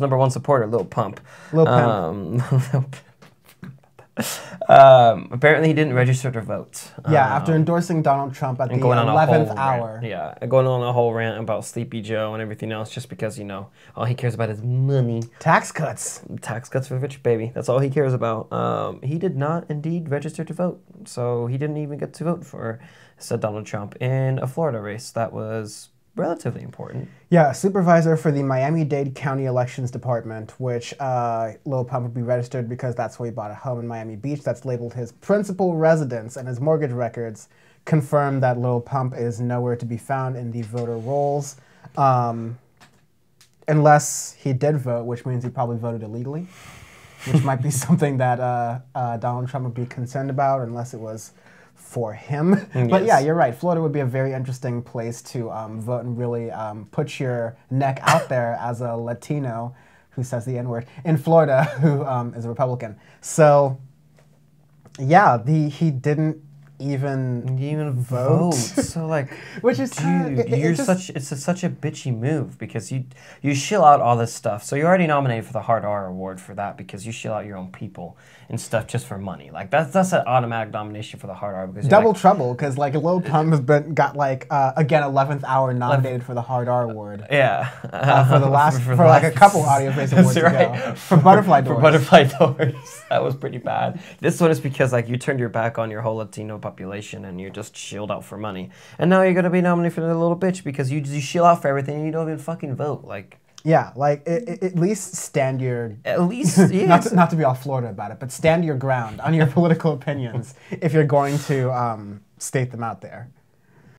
number one supporter, Lil Pump. Lil Pump. Um, um, apparently, he didn't register to vote. Yeah, Um, after endorsing Donald Trump at the and going on a whole 11th rant. hour. Yeah, going on a whole rant about Sleepy Joe and everything else, just because you know all he cares about is money, Tax cuts. tax cuts for the rich, baby. That's all he cares about. Um, he did not indeed register to vote, so he didn't even get to vote for said Donald Trump in a Florida race that was relatively important. Yeah, supervisor for the Miami-Dade County Elections Department, which uh, Lil Pump would be registered because that's where he bought a home in Miami Beach. That's labeled his principal residence, and his mortgage records confirm that Lil Pump is nowhere to be found in the voter rolls, um, unless he did vote, which means he probably voted illegally, which might be something that uh, uh, Donald Trump would be concerned about, unless it was for him. But yeah, you're right. Florida would be a very interesting place to um, vote and really um, put your neck out there as a Latino who says the N word in Florida, who um, is a Republican. So yeah, the he didn't even even Vote. vote. so like, Which is dude, kinda- it- it you're just- such. It's a, such a bitchy move because you you shill out all this stuff. So you're already nominated for the Hard R Award for that because you shill out your own people and stuff just for money. Like that's that's an automatic nomination for the Hard R because double like, trouble because like Lil Pump has been got like uh, again 11th hour nominated for the Hard R award. yeah Uh, for the last for, the like a couple Audioface awards right. for butterfly Doors. for butterfly doors. that was pretty bad. This one is because like you turned your back on your whole Latino population and you're just shilled out for money. And now you're gonna be nominated for the little bitch because you you shill out for everything and you don't even fucking vote. Like yeah, like i i at least stand your at least yeah. not, to, not to be all Florida about it, but stand your ground on your political opinions if you're going to um, state them out there.